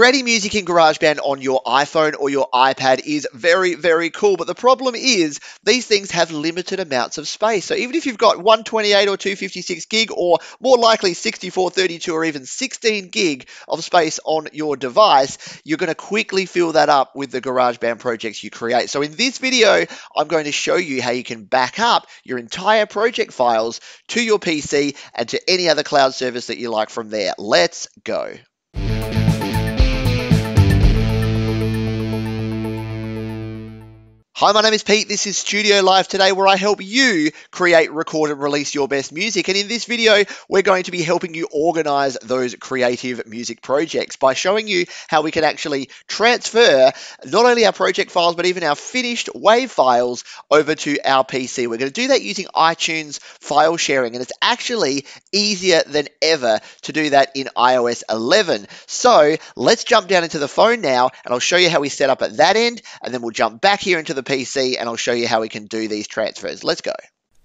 Creating music in GarageBand on your iPhone or your iPad is very, very cool, but the problem is these things have limited amounts of space. So even if you've got 128 or 256 gig, or more likely 64, 32, or even 16 gig of space on your device, you're going to quickly fill that up with the GarageBand projects you create. So in this video, I'm going to show you how you can back up your entire project files to your PC and to any other cloud service that you like from there. Let's go. Hi, my name is Pete. This is Studio Live today where I help you create, record, and release your best music. And in this video, we're going to be helping you organize those creative music projects by showing you how we can actually transfer not only our project files, but even our finished WAV files over to our PC. We're going to do that using iTunes file sharing, and it's actually easier than ever to do that in iOS 11. So let's jump down into the phone now, and I'll show you how we set up at that end, and then we'll jump back here into the PC and I'll show you how we can do these transfers. Let's go.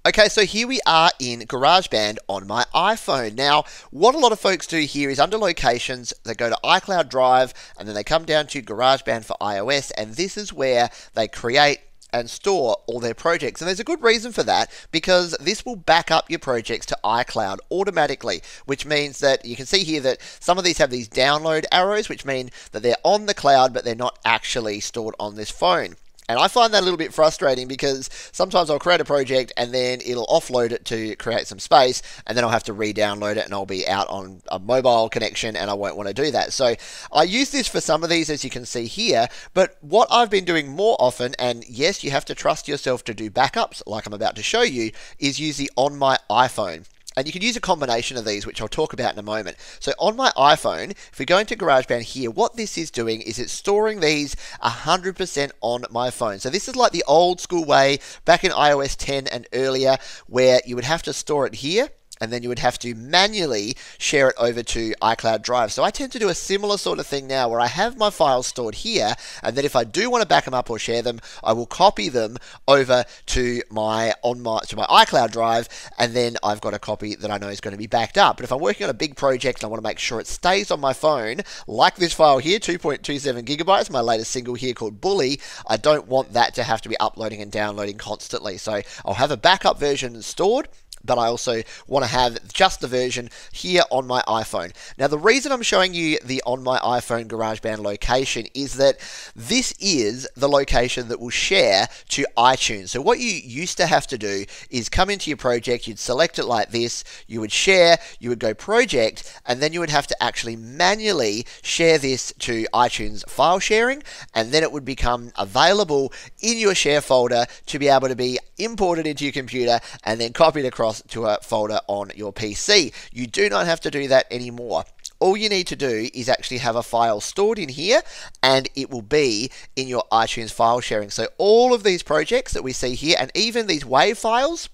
Okay, so here we are in GarageBand on my iPhone. Now, what a lot of folks do here is under locations, they go to iCloud Drive and then they come down to GarageBand for iOS, and this is where they create and store all their projects. And there's a good reason for that because this will back up your projects to iCloud automatically, which means that you can see here that some of these have these download arrows, which mean that they're on the cloud but they're not actually stored on this phone. And I find that a little bit frustrating because sometimes I'll create a project and then it'll offload it to create some space, and then I'll have to re download it and I'll be out on a mobile connection and I won't want to do that. So I use this for some of these, as you can see here, but what I've been doing more often, and yes, you have to trust yourself to do backups like I'm about to show you, is use the on my iPhone. And you can use a combination of these, which I'll talk about in a moment. So on my iPhone, if we go into GarageBand here, what this is doing is it's storing these 100% on my phone. So this is like the old school way back in iOS 10 and earlier, where you would have to store it here and then you would have to manually share it over to iCloud Drive. So I tend to do a similar sort of thing now where I have my files stored here, and then if I do want to back them up or share them, I will copy them over to my on my to my iCloud Drive, and then I've got a copy that I know is going to be backed up. But if I'm working on a big project and I want to make sure it stays on my phone, like this file here, 2.27 gigabytes, my latest single here called Bully, I don't want that to have to be uploading and downloading constantly. So I'll have a backup version stored but I also want to have just the version here on my iPhone. Now, the reason I'm showing you the on my iPhone GarageBand location is that this is the location that will share to iTunes. So, what you used to have to do is come into your project, you'd select it like this, you would share, you would go project, and then you would have to actually manually share this to iTunes file sharing, and then it would become available in your share folder to be able to be imported into your computer and then copied across to a folder on your PC. You do not have to do that anymore all you need to do is actually have a file stored in here and it will be in your iTunes file sharing. So all of these projects that we see here and even these WAV files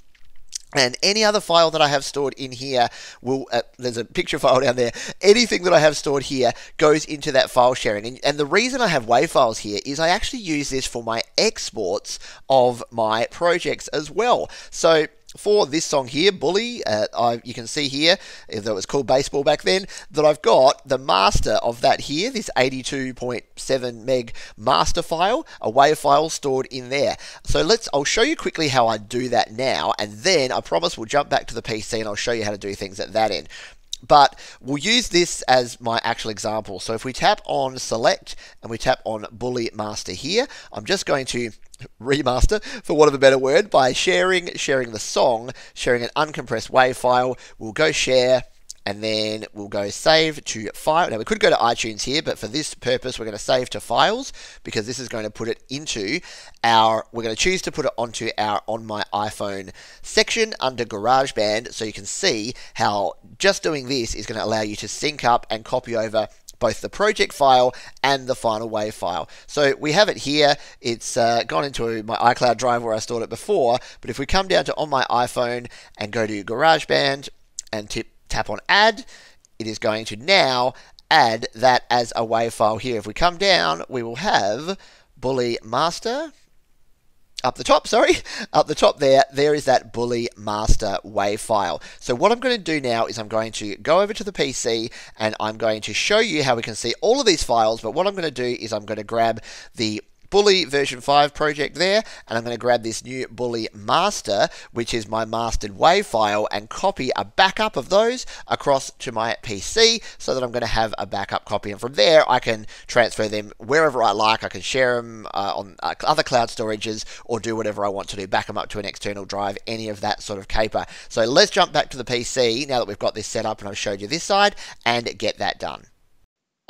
and any other file that I have stored in here will, uh, there's a picture file down there. Anything that I have stored here goes into that file sharing. And, and the reason I have WAV files here is I actually use this for my exports of my projects as well. So for this song here, Bully, uh, I, you can see here, though it was called Baseball back then, that I've got the master of that here, this 82.7 meg master file, a WAV file stored in there. So let's, I'll show you quickly how I do that now, and then I promise we'll jump back to the PC and I'll show you how to do things at that end but we'll use this as my actual example. So if we tap on select and we tap on bully master here, I'm just going to remaster, for want of a better word, by sharing, sharing the song, sharing an uncompressed WAV file. We'll go share, and then we'll go save to file. Now we could go to iTunes here, but for this purpose, we're going to save to files because this is going to put it into our, we're going to choose to put it onto our on my iPhone section under GarageBand so you can see how just doing this is going to allow you to sync up and copy over both the project file and the final WAV file. So we have it here. It's uh, gone into my iCloud drive where I stored it before. But if we come down to on my iPhone and go to GarageBand and tip, tap on Add, it is going to now add that as a WAV file here. If we come down, we will have Bully Master up the top, sorry, up the top there, there is that Bully master WAV file. So what I'm going to do now is I'm going to go over to the PC and I'm going to show you how we can see all of these files, but what I'm going to do is I'm going to grab the Bully version 5 project there, and I'm going to grab this new Bully master, which is my mastered WAV file, and copy a backup of those across to my PC so that I'm going to have a backup copy. And from there, I can transfer them wherever I like. I can share them uh, on uh, other cloud storages or do whatever I want to do, back them up to an external drive, any of that sort of caper. So let's jump back to the PC now that we've got this set up and I've showed you this side and get that done.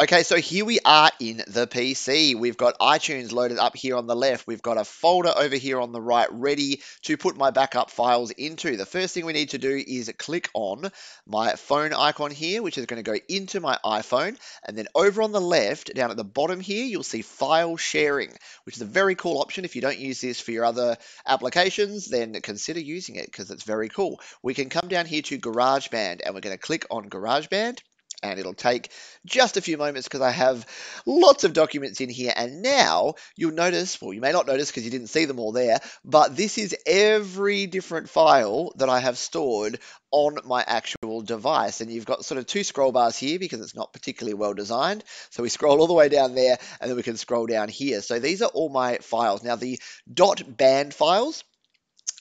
Okay, so here we are in the PC. We've got iTunes loaded up here on the left. We've got a folder over here on the right ready to put my backup files into. The first thing we need to do is click on my phone icon here, which is going to go into my iPhone. And then over on the left, down at the bottom here, you'll see file sharing, which is a very cool option. If you don't use this for your other applications, then consider using it because it's very cool. We can come down here to GarageBand and we're going to click on GarageBand and it'll take just a few moments because I have lots of documents in here. And now you'll notice, well, you may not notice because you didn't see them all there, but this is every different file that I have stored on my actual device. And you've got sort of two scroll bars here because it's not particularly well designed. So we scroll all the way down there and then we can scroll down here. So these are all my files. Now the dot .band files,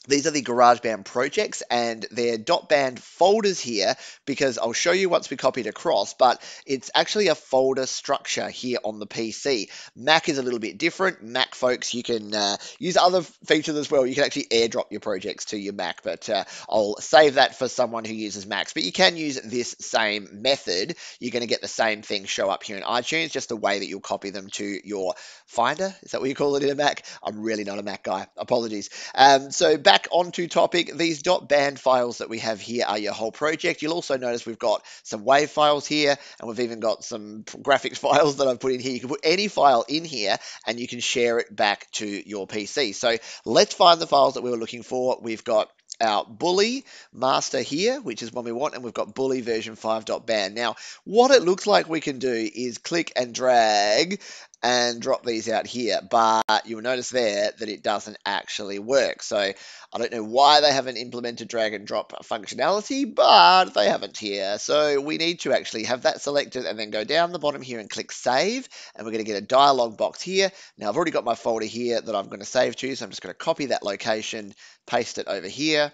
these are the GarageBand projects and they're .band folders here because I'll show you once we copy it across, but it's actually a folder structure here on the PC. Mac is a little bit different. Mac folks, you can uh, use other features as well. You can actually airdrop your projects to your Mac, but uh, I'll save that for someone who uses Macs. But you can use this same method. You're going to get the same thing show up here in iTunes, just the way that you'll copy them to your Finder. Is that what you call it in a Mac? I'm really not a Mac guy. Apologies. Um, so back onto topic, these .band files that we have here are your whole project. You'll also notice we've got some WAV files here, and we've even got some graphics files that I've put in here. You can put any file in here, and you can share it back to your PC. So let's find the files that we were looking for. We've got our bully master here, which is one we want, and we've got bully version 5.band. Now, what it looks like we can do is click and drag and drop these out here, but you'll notice there that it doesn't actually work. So I don't know why they haven't implemented drag and drop functionality, but they haven't here. So we need to actually have that selected and then go down the bottom here and click save, and we're going to get a dialog box here. Now I've already got my folder here that I'm going to save to, so I'm just going to copy that location, paste it over here,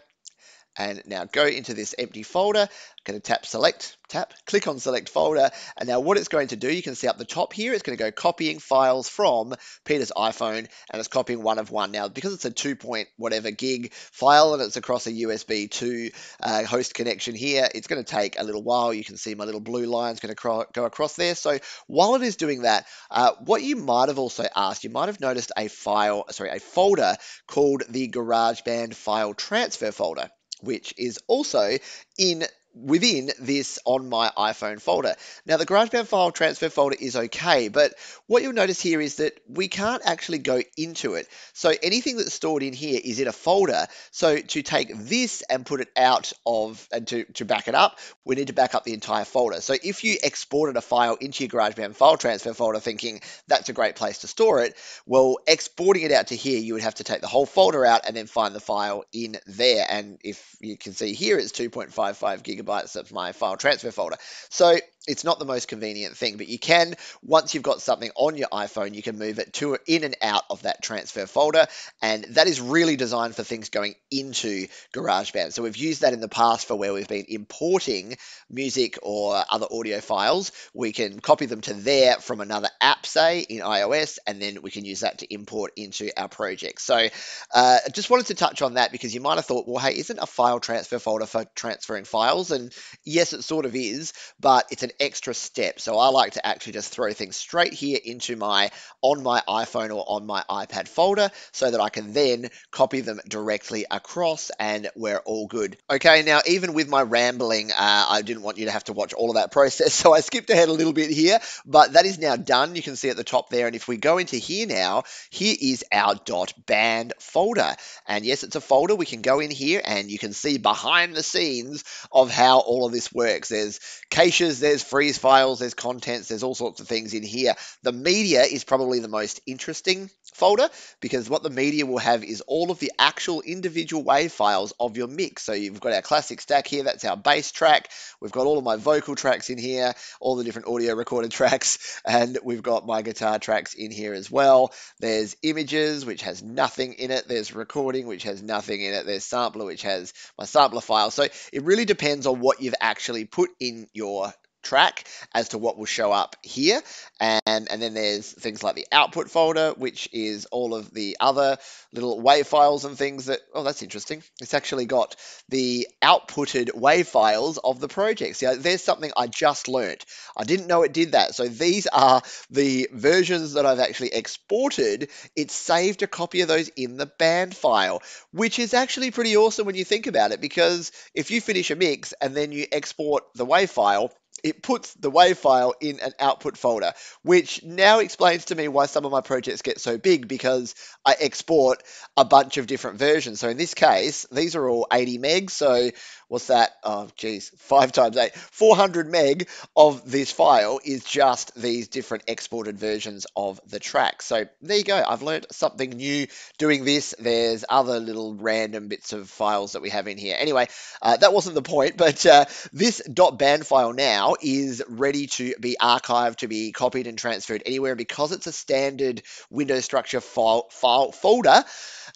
and now go into this empty folder I'm going to tap select, tap, click on select folder, and now what it's going to do, you can see up the top here, it's going to go copying files from Peter's iPhone, and it's copying one of one. Now, because it's a 2 point whatever gig file, and it's across a USB 2 uh, host connection here, it's going to take a little while. You can see my little blue line is going to go across there. So while it is doing that, uh, what you might have also asked, you might have noticed a file, sorry, a folder called the GarageBand file transfer folder which is also in within this on my iPhone folder. Now the GarageBand file transfer folder is okay, but what you'll notice here is that we can't actually go into it. So anything that's stored in here is in a folder. So to take this and put it out of, and to, to back it up, we need to back up the entire folder. So if you exported a file into your GarageBand file transfer folder thinking that's a great place to store it, well, exporting it out to here, you would have to take the whole folder out and then find the file in there. And if you can see here, it's 2.55 gigabytes gigabytes of my file transfer folder. So it's not the most convenient thing, but you can, once you've got something on your iPhone, you can move it to in and out of that transfer folder. And that is really designed for things going into GarageBand. So we've used that in the past for where we've been importing music or other audio files. We can copy them to there from another app, say in iOS, and then we can use that to import into our project. So uh, just wanted to touch on that because you might have thought, well, hey, isn't a file transfer folder for transferring files? And yes, it sort of is, but it's an extra step. So I like to actually just throw things straight here into my on my iPhone or on my iPad folder so that I can then copy them directly across and we're all good. Okay, now even with my rambling, uh, I didn't want you to have to watch all of that process, so I skipped ahead a little bit here, but that is now done. You can see at the top there, and if we go into here now, here is our dot .band folder. And yes, it's a folder. We can go in here and you can see behind the scenes of how how all of this works. There's caches, there's freeze files, there's contents, there's all sorts of things in here. The media is probably the most interesting folder because what the media will have is all of the actual individual wave files of your mix. So you've got our classic stack here, that's our bass track. We've got all of my vocal tracks in here, all the different audio recorded tracks, and we've got my guitar tracks in here as well. There's images, which has nothing in it. There's recording, which has nothing in it. There's sampler, which has my sampler file. So it really depends on what you've actually put in your track as to what will show up here. And, and then there's things like the output folder, which is all of the other little WAV files and things that, oh, that's interesting. It's actually got the outputted WAV files of the project. See, there's something I just learned. I didn't know it did that. So these are the versions that I've actually exported. It's saved a copy of those in the band file, which is actually pretty awesome when you think about it, because if you finish a mix and then you export the WAV file, it puts the WAV file in an output folder, which now explains to me why some of my projects get so big because I export a bunch of different versions. So in this case, these are all 80 megs. So what's that? Oh, geez, five times eight, 400 meg of this file is just these different exported versions of the track. So there you go. I've learned something new doing this. There's other little random bits of files that we have in here. Anyway, uh, that wasn't the point, but uh, this .band file now is ready to be archived, to be copied and transferred anywhere. Because it's a standard Windows structure file, file folder,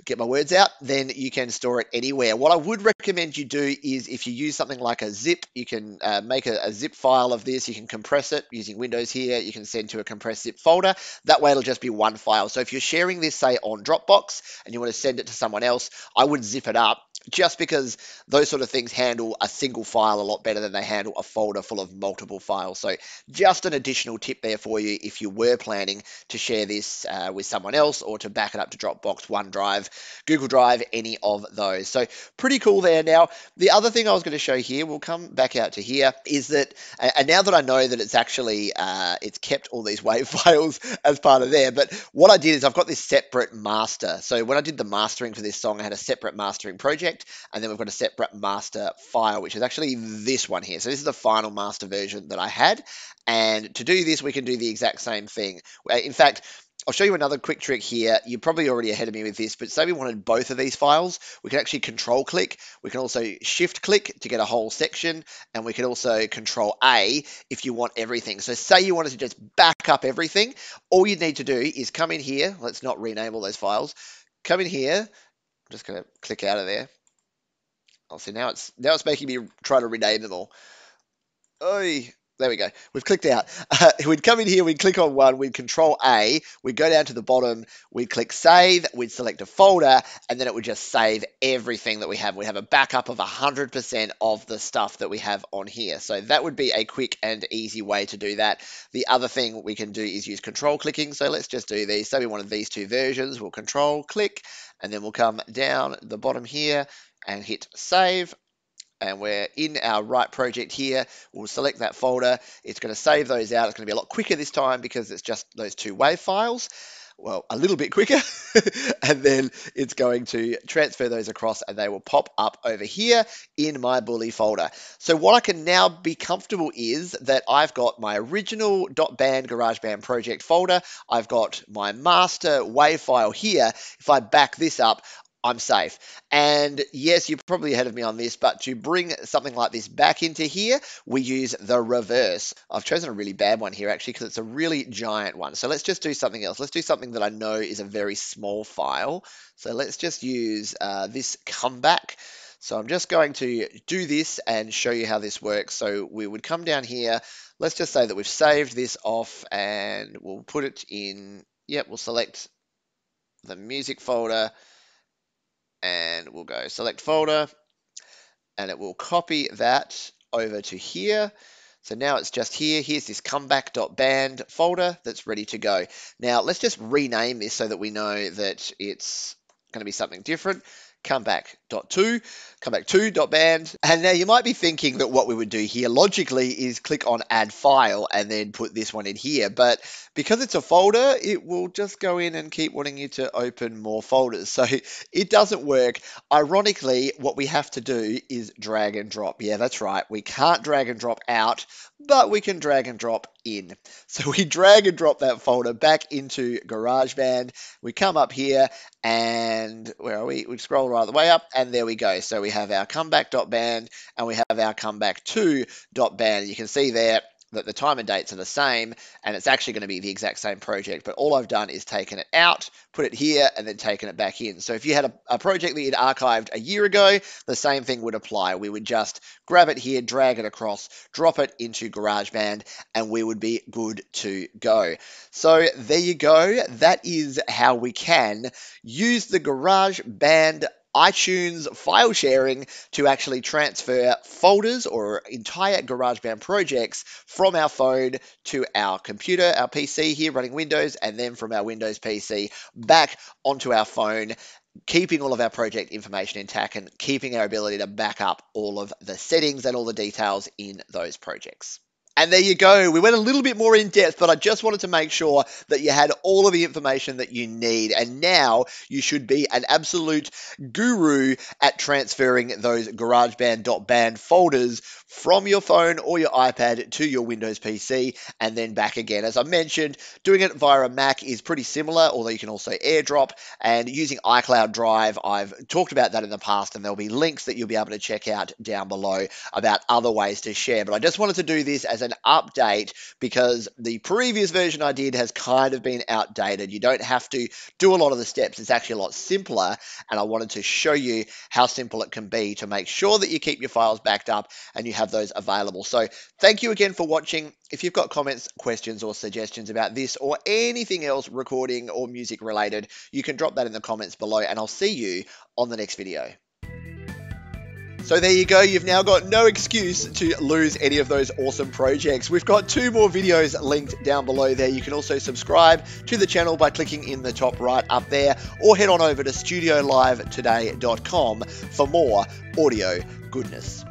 get my words out, then you can store it anywhere. What I would recommend you do is if you use something like a zip, you can uh, make a, a, zip file of this, you can compress it using Windows here, you can send to a compressed zip folder. That way it'll just be one file. So if you're sharing this, say, on Dropbox and you want to send it to someone else, I would zip it up just because those sort of things handle a single file a lot better than they handle a folder full of multiple files. So just an additional tip there for you if you were planning to share this uh, with someone else or to back it up to Dropbox, OneDrive, Google Drive, any of those. So pretty cool there. Now, the other thing I was going to show here, we'll come back out to here, is that, and now that I know that it's actually, uh, it's kept all these WAV files as part of there, but what I did is I've got this separate master. So when I did the mastering for this song, I had a separate mastering project project, and then we've got a separate master file, which is actually this one here. So this is the final master version that I had, and to do this, we can do the exact same thing. Uh, in fact, I'll show you another quick trick here. You're probably already ahead of me with this, but say we wanted both of these files, we can actually control click. We can also shift click to get a whole section, and we can also control A if you want everything. So say you wanted to just back up everything, all you need to do is come in here. Let's not rename all those files. Come in here. I'm just going to click out of there. I'll see now it's now it's making me try to rename them all. Oy. There we go. We've clicked out. Uh, we'd come in here, we'd click on one, we'd control A, we'd go down to the bottom, we'd click save, we'd select a folder, and then it would just save everything that we have. We have a backup of 100% of the stuff that we have on here. So that would be a quick and easy way to do that. The other thing we can do is use control clicking. So let's just do these. So we wanted these two versions. We'll control click, and then we'll come down the bottom here, and hit save and we're in our right project here. We'll select that folder. It's going to save those out. It's going to be a lot quicker this time because it's just those two WAV files. Well, a little bit quicker. and then it's going to transfer those across and they will pop up over here in my bully folder. So what I can now be comfortable is that I've got my original .band GarageBand project folder. I've got my master WAV file here. If I back this up, I'm safe. And yes, you're probably ahead of me on this, but to bring something like this back into here, we use the reverse. I've chosen a really bad one here actually because it's a really giant one. So let's just do something else. Let's do something that I know is a very small file. So let's just use uh, this comeback. So I'm just going to do this and show you how this works. So we would come down here. Let's just say that we've saved this off and we'll put it in, yep, we'll select the music folder and we'll go select folder and it will copy that over to here. So now it's just here. Here's this comeback.band folder that's ready to go. Now let's just rename this so that we know that it's going to be something different. comeback.to, comeback2.band. And now you might be thinking that what we would do here logically is click on add file and then put this one in here. But because it's a folder, it will just go in and keep wanting you to open more folders. So it doesn't work. Ironically, what we have to do is drag and drop. Yeah, that's right. We can't drag and drop out, but we can drag and drop in. So we drag and drop that folder back into GarageBand. We come up here and we? We scroll right the way up and there we go. So we have our comeback.band and we have our comeback2.band. You can see there that the time and dates are the same and it's actually going to be the exact same project but all I've done is taken it out put it here and then taken it back in. So if you had a, a, project that you'd archived a year ago the same thing would apply. We would just grab it here drag it across drop it into GarageBand and we would be good to go. So there you go. That is how we can use the GarageBand iTunes file sharing to actually transfer folders or entire GarageBand projects from our phone to our computer, our PC here running Windows, and then from our Windows PC back onto our phone keeping all of our project information intact and keeping our ability to back up all of the settings and all the details in those projects. And there you go. We went a little bit more in depth, but I just wanted to make sure that you had all of the information that you need. And now you should be an absolute guru at transferring those GarageBand.band folders from your phone or your iPad to your Windows PC and then back again. As I mentioned, doing it via a Mac is pretty similar, although you can also airdrop. And using iCloud Drive, I've talked about that in the past, and there'll be links that you'll be able to check out down below about other ways to share. But I just wanted to do this as an update because the previous version I did has kind of been outdated. You don't have to do a lot of the steps, it's actually a lot simpler. And I wanted to show you how simple it can be to make sure that you keep your files backed up and you have those available. So thank you again for watching. If you've got comments, questions, or suggestions about this or anything else recording or music related, you can drop that in the comments below and I'll see you on the next video. So there you go, you've now got no excuse to lose any of those awesome projects. We've got two more videos linked down below there. You can also subscribe to the channel by clicking in the top right up there, or head on over to studiolivetoday.com for more audio goodness.